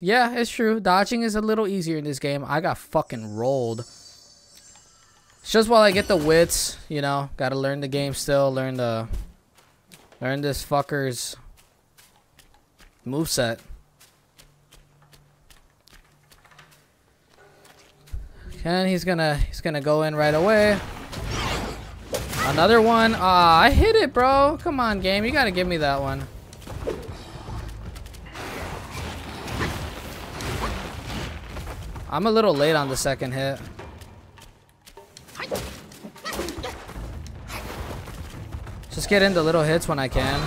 Yeah, it's true. Dodging is a little easier in this game. I got fucking rolled. It's just while I get the wits, you know, gotta learn the game still, learn the learn this fucker's moveset. And he's gonna he's gonna go in right away. Another one. Ah, I hit it, bro. Come on, game. You gotta give me that one. I'm a little late on the second hit. Just get into little hits when I can.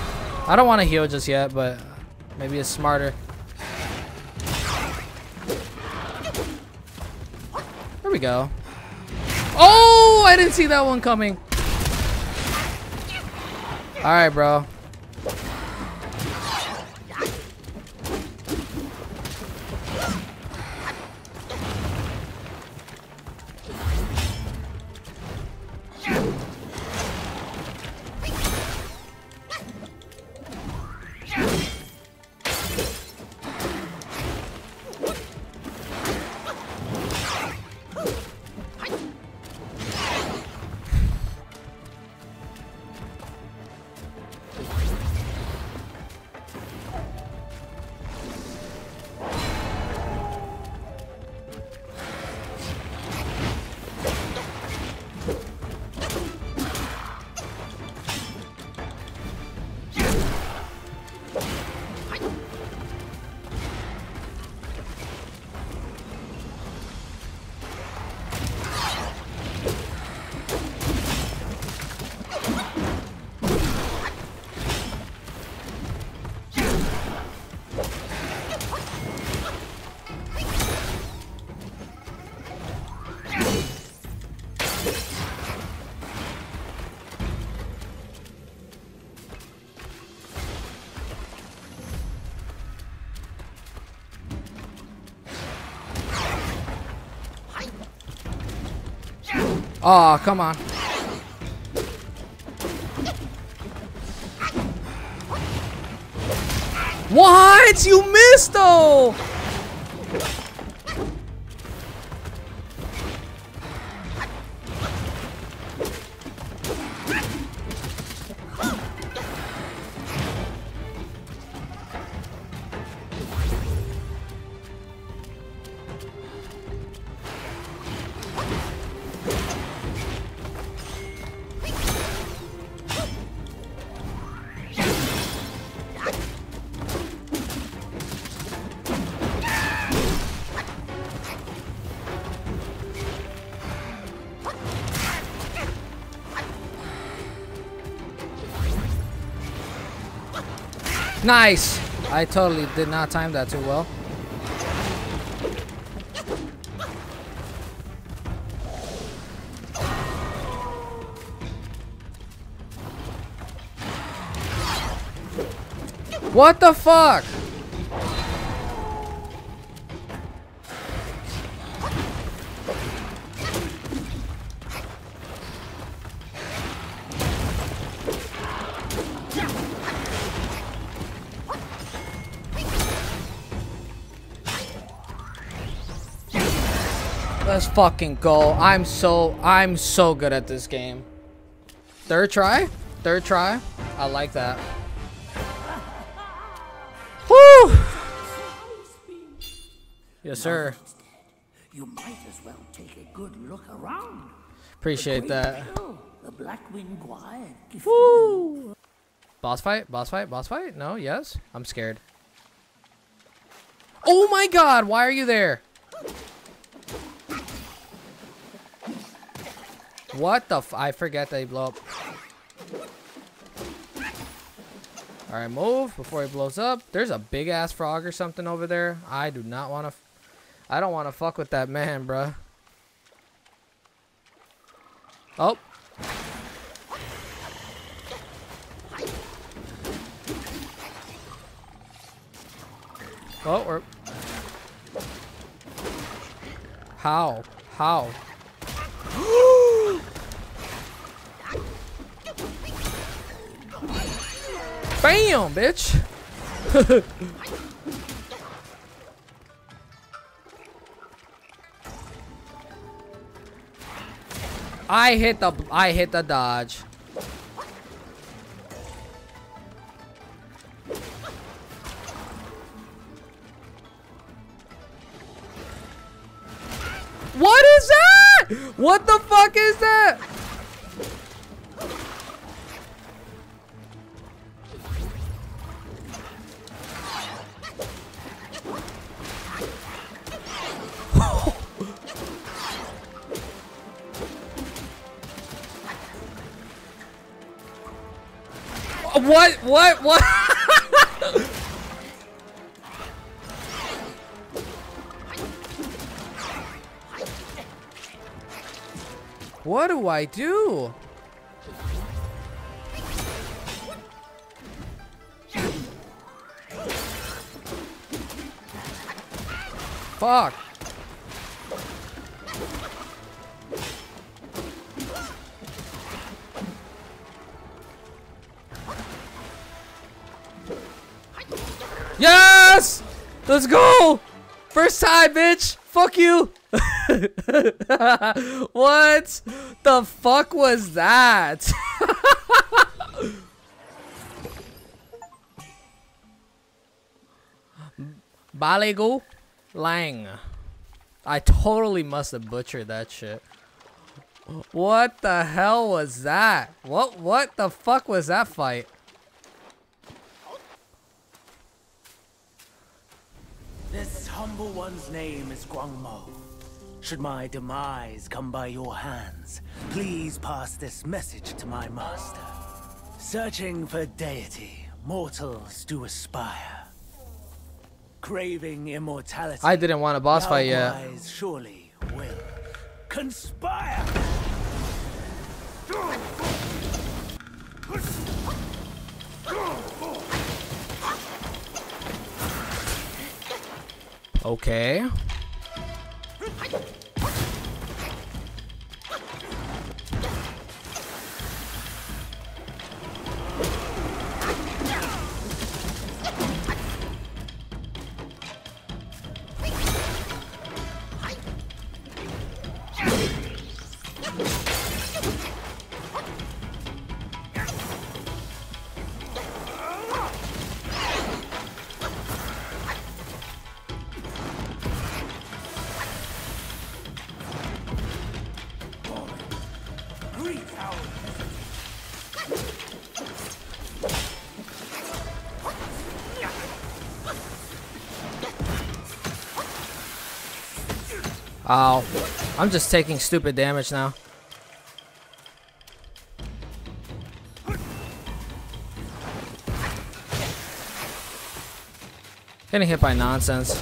I don't want to heal just yet, but maybe it's smarter. There we go. Oh, I didn't see that one coming. All right, bro. Oh, come on. What? You missed though! Nice! I totally did not time that too well. What the fuck? Let's fucking go. I'm so, I'm so good at this game. Third try? Third try? I like that. Woo! Yes, sir. You might as well take a good look around. Appreciate that. Woo! Boss fight? Boss fight? Boss fight? No? Yes? I'm scared. Oh my god! Why are you there? What the f- I forget they blow up. Alright, move before he blows up. There's a big ass frog or something over there. I do not want to. I don't want to fuck with that man, bruh. Oh. Oh, we're... How? How? Bam, bitch! I hit the I hit the dodge. What is that? What the fuck is that? What? What? What? what do I do? Fuck. Yes! Let's go! First time, bitch! Fuck you! what the fuck was that? Baligo Lang. I totally must have butchered that shit. What the hell was that? What what the fuck was that fight? This humble one's name is Guangmou. Should my demise come by your hands, please pass this message to my master. Searching for deity, mortals do aspire. Craving immortality. I didn't want a boss fight yet. Surely will conspire. Okay. Ow. I'm just taking stupid damage now. Getting hit by nonsense.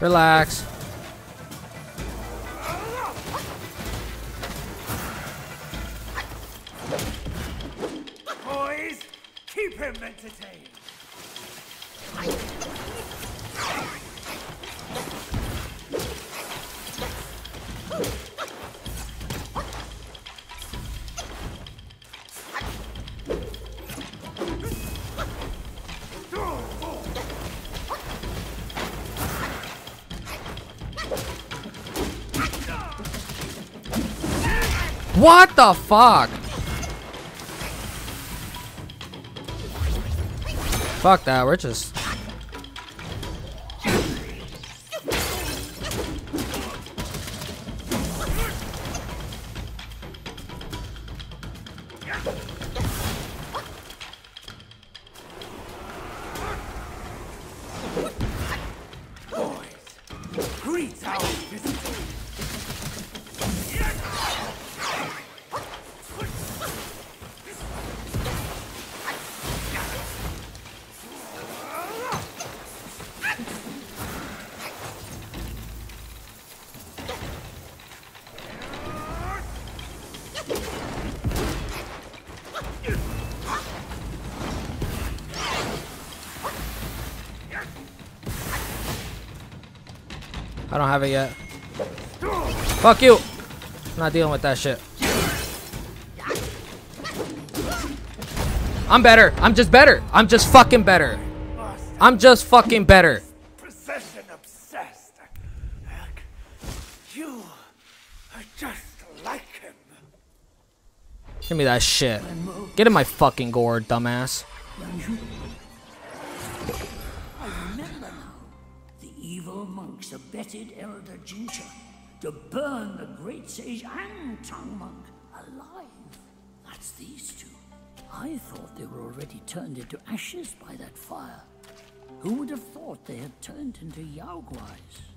Relax. What the fuck? Fuck that, we're just... Boys, greet our visitor. I don't have it yet. Fuck you. I'm not dealing with that shit. I'm better. I'm just better. I'm just fucking better. I'm just fucking better. Possession obsessed. You are just like him. Give me that shit. Get in my fucking gourd, dumbass. The evil monks abetted Elder Jincha to burn the great sage and Tang Monk alive. That's these two. I thought they were already turned into ashes by that fire. Who would have thought they had turned into Yaoguais?